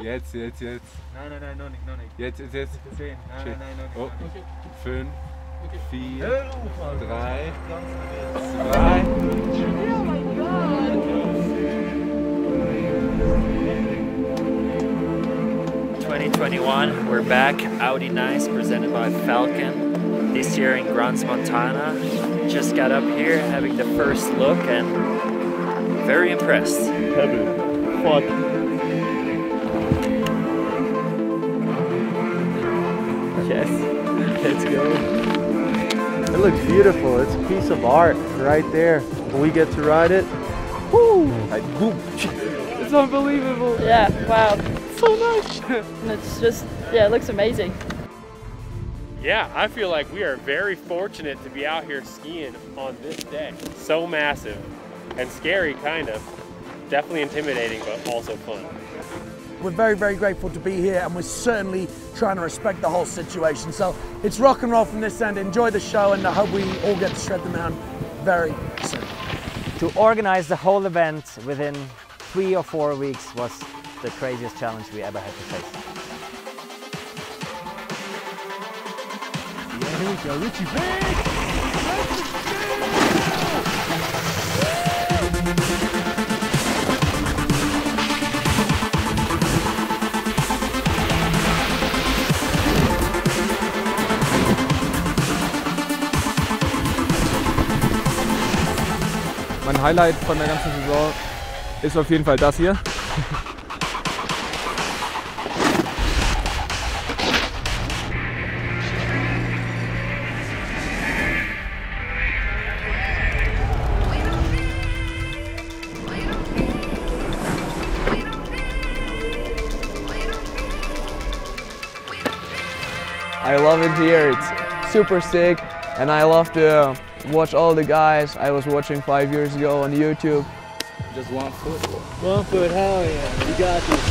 Jetzt, jetzt, jetzt. Nein, nein, nein, noch nicht, noch nicht. Jetzt, jetzt, jetzt. Gesehen? Nein, Shit. nein, nein, noch Oh. nicht. noch nicht. Fünf, vier, Hör auf, Alter. drei, Ganz nervös. zwei. 2021, we're back. Audi Nines presented by Falken. This year in Crans, Montana. Just got up here having the first look and very impressed. Yes, let's go. It looks beautiful. It's a piece of art right there. When we get to ride it, whoo! Like boom! It's unbelievable. Yeah, wow. So nice. And it's just, yeah, it looks amazing. Yeah, I feel like we are very fortunate to be out here skiing on this day. So massive and scary, kind of. Definitely intimidating, but also fun. We're very, very grateful to be here and we're certainly trying to respect the whole situation. So it's rock and roll from this end. Enjoy the show and I hope we all get to shred them down very soon. To organize the whole event within three or four weeks was the craziest challenge we ever had to face. Yeah, Here we go, Richie Big. Highlight von der ganzen Saison ist auf jeden Fall das hier. I love it here. It's super sick, and I love to watch all the guys I was watching five years ago on YouTube. Just one foot. One foot, hell yeah. You got this.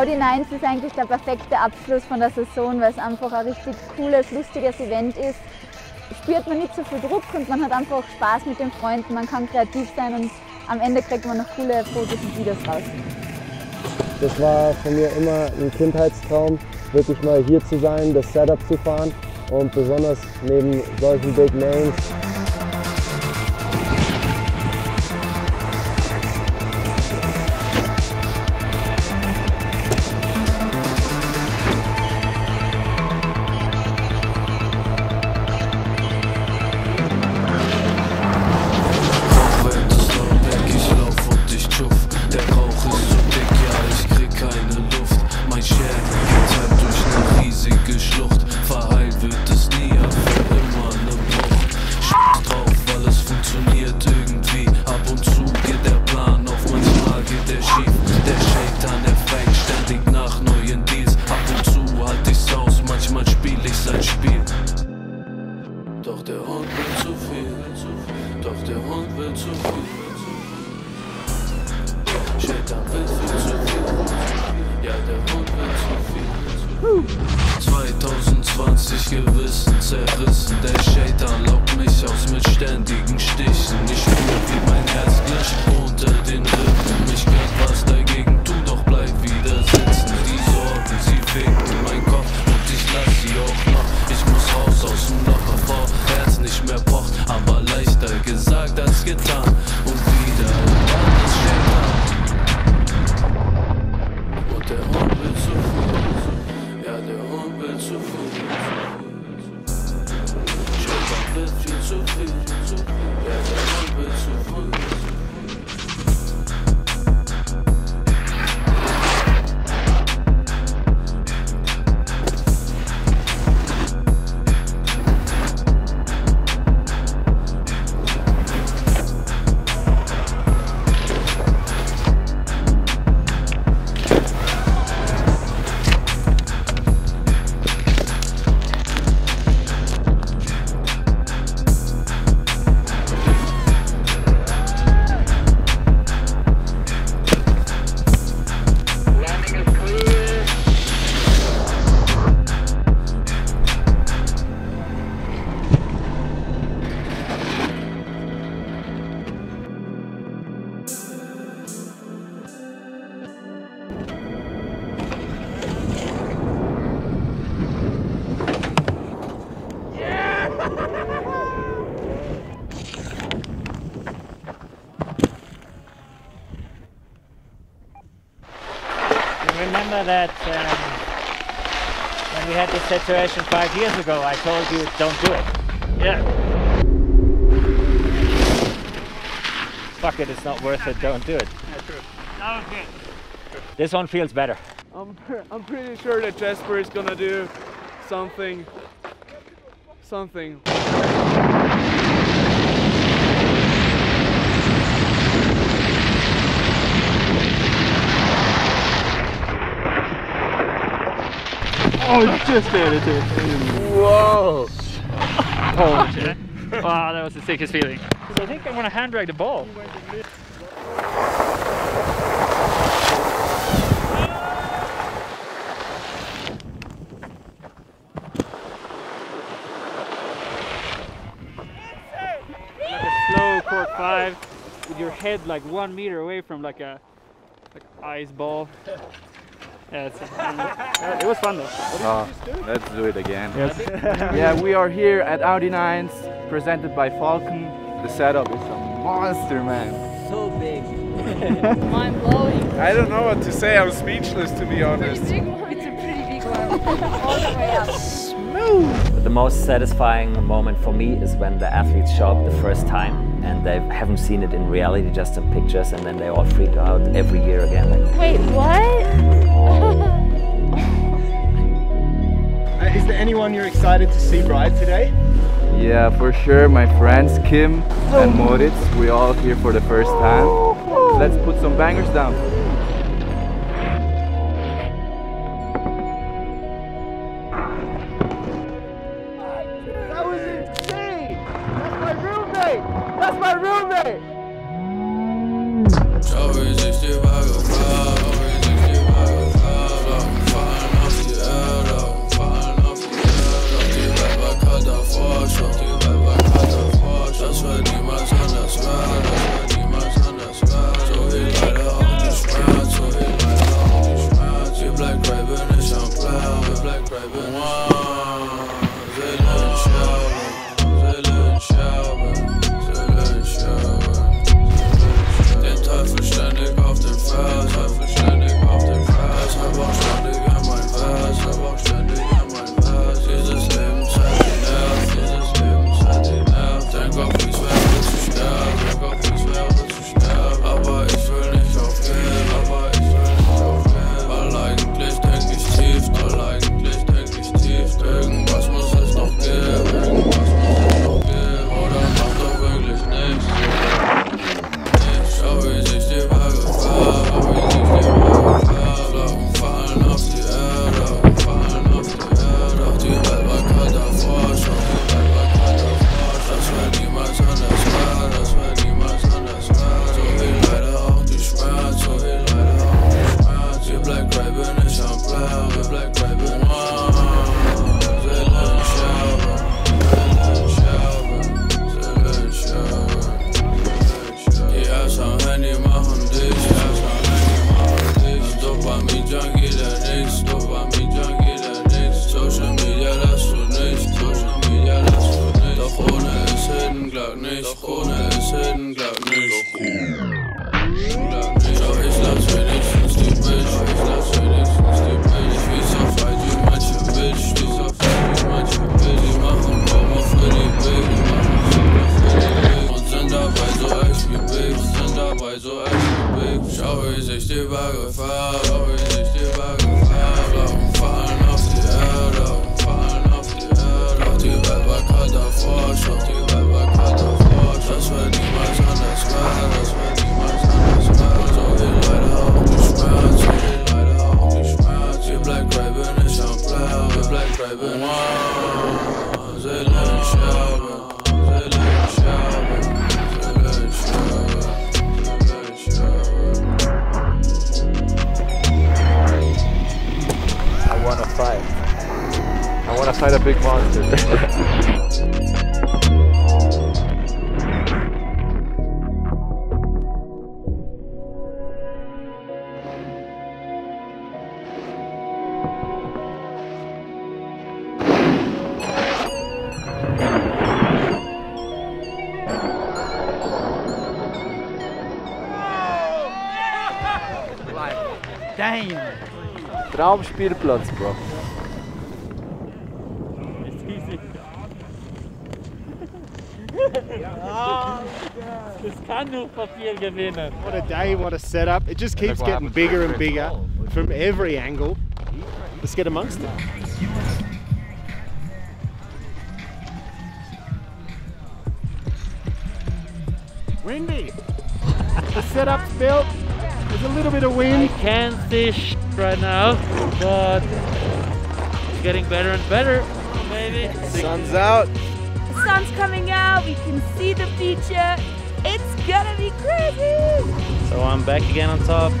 Audi 9 ist eigentlich der perfekte Abschluss von der Saison, weil es einfach ein richtig cooles, lustiges Event ist. Spürt man nicht so viel Druck und man hat einfach Spaß mit den Freunden, man kann kreativ sein und am Ende kriegt man noch coole Fotos und Videos raus. Das war von mir immer ein Kindheitstraum, wirklich mal hier zu sein, das Setup zu fahren und besonders neben solchen Big Names Gewissen zerrissen, der Shaitan lockt mich aus mit ständigen zu viel. Shaitan will remember that um, when we had this situation five years ago, I told you don't do it. Yeah. Fuck it, it's not worth it, don't do it. Yeah, true. Okay. This one feels better. I'm, I'm pretty sure that Jasper is gonna do something, something. Oh, just added it. Whoa. Oh, shit. wow, that was the sickest feeling. I think I want to hand drag the ball. Like a slow cork five with your head like one meter away from like a like ice ball. Yeah, it's, it was fun though. Oh, let's do it again. yeah, we are here at Audi Nines, presented by Falken. The setup is a monster, man. So big. Mind blowing. I don't know what to say. I'm speechless, to be honest. It's a pretty big one. All the way up. Smooth. The most satisfying moment for me is when the athletes show up the first time and they haven't seen it in reality, just in pictures, and then they all freak out every year again. Like, Wait, what? Uh, is there anyone you're excited to see ride today? Yeah, for sure. My friends Kim and Moritz, we all here for the first time. Let's put some bangers down. Seele Social Media Social Media. Doch ohne es hidden, glaub nicht, doch ohne es hidden, glaub nicht. Big. Schau, wie sich die Waage fährt, Traumspielplatz, Bro. Das kann nur Papier gewinnen. What a day, what a setup. It just keeps getting bigger and bigger from every angle. Let's get amongst it. Windy. the setup's built. There's a little bit of I wind. can't see sh- right now, but it's getting better and better. Maybe. Sun's out. The sun's coming out. We can see the feature. It's gonna be crazy. So I'm back again on top.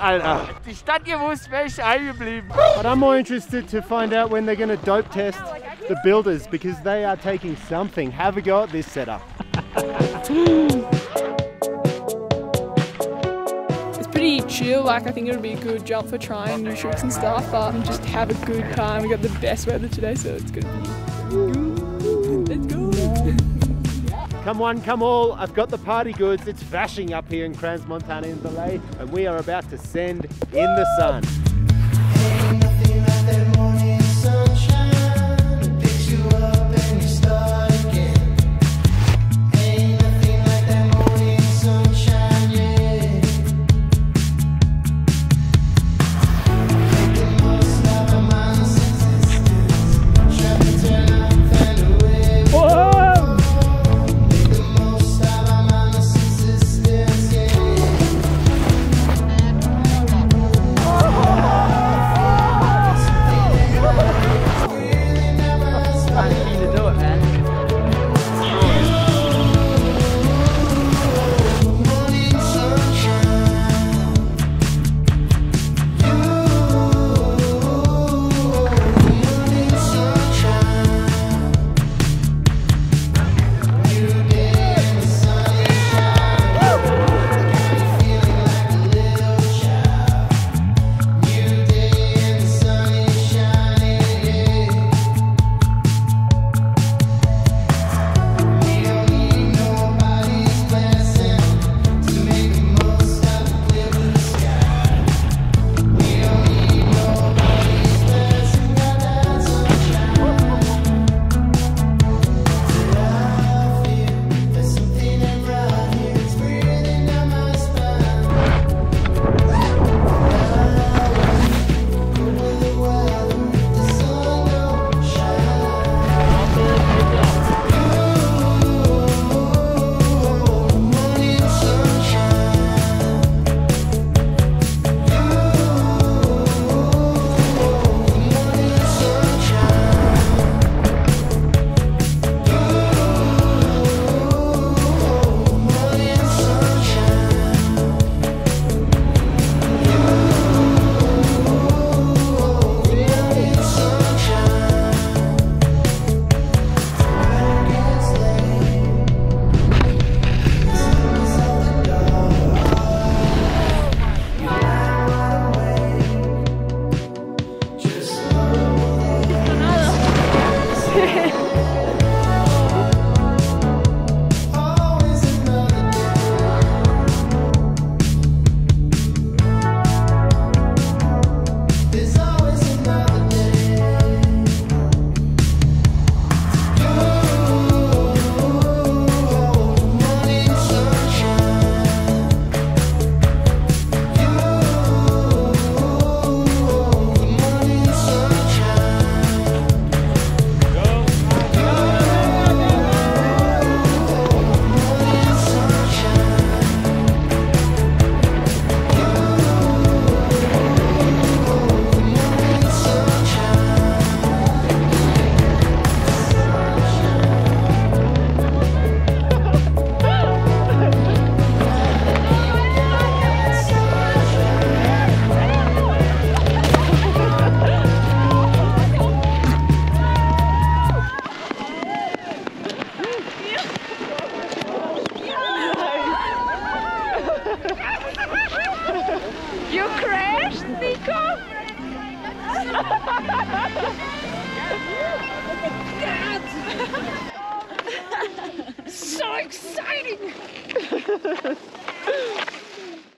Alter. Ah. Die Stadt gewusst, wäre ich eingeblieben. But I'm more interested to find out when they're going to dope test the builders because they are taking something. Have a go at this setup. It's pretty chill. Like I think it would be a good jump for trying new tricks and stuff, but just have a good time. We got the best weather today, so it's gonna be good. Come one, come all. I've got the party goods. It's vashing up here in Crans Montana in Valais, and we are about to send in the sun.